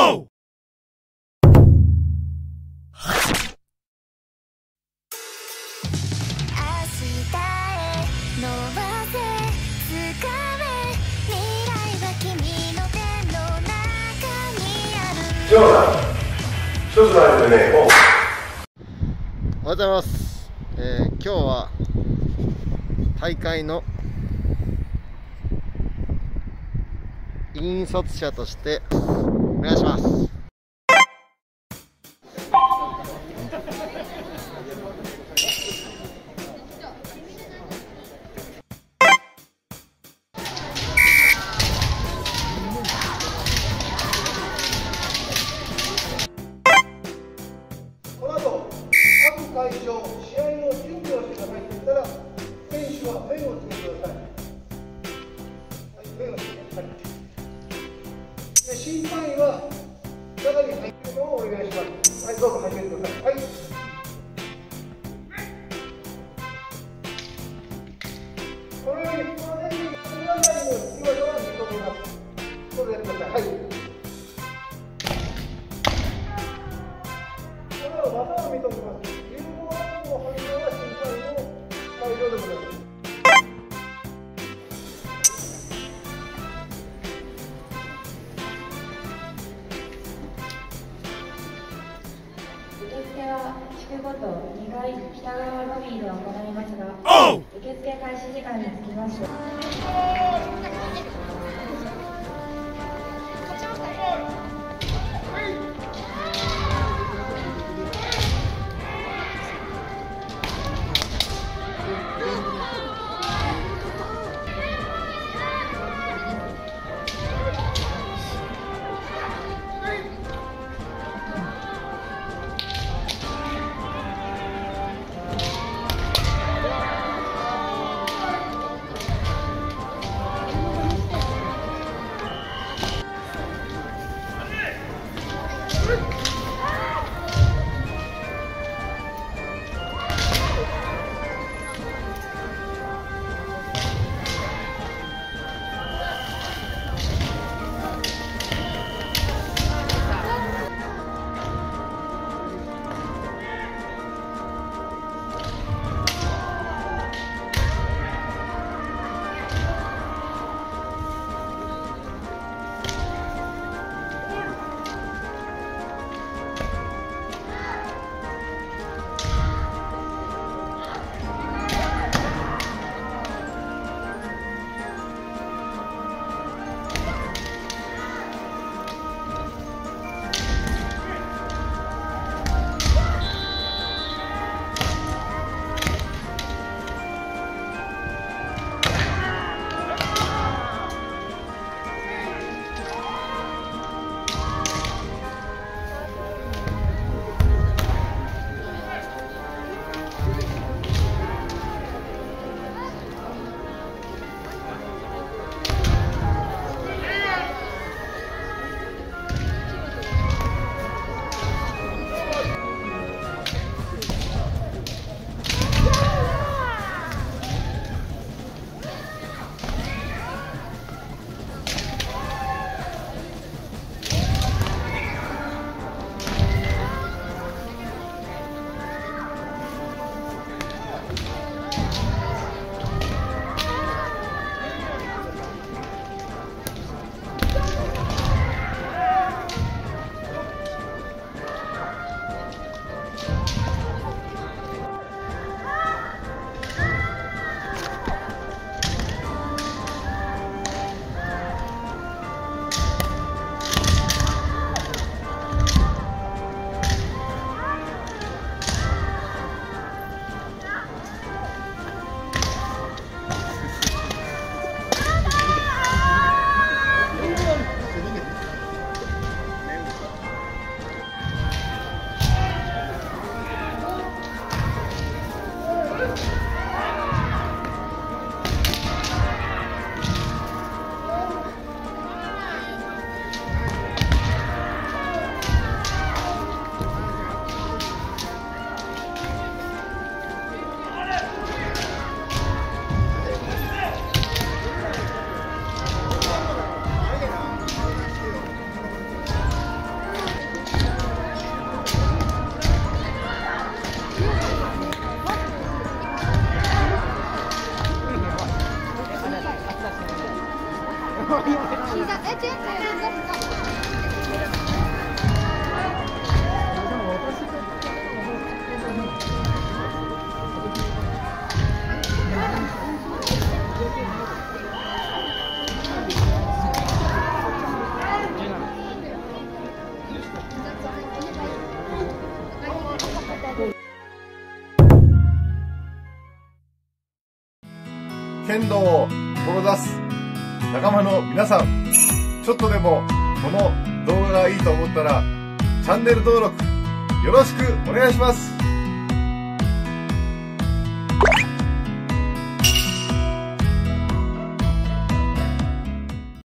ジョーナ一つのアニメね。おはようございます、えー今日は大会の引率者としてお願いしますこの後、各会場、試合の準備をしてくださいって言ったら、選手はペンをつけてください。はい、ペンをつけてください。このように、この辺に、この中にも、のは認めます。それでやってい。はい。これは技を認めます。有効なの判断は審判の裁量でございます。階北側ロビーで行いますが、受付開始時間につきまして、剣道を志す仲間の皆さん、ちょっとでもこの動画がいいと思ったら、チャンネル登録よろしくお願いします。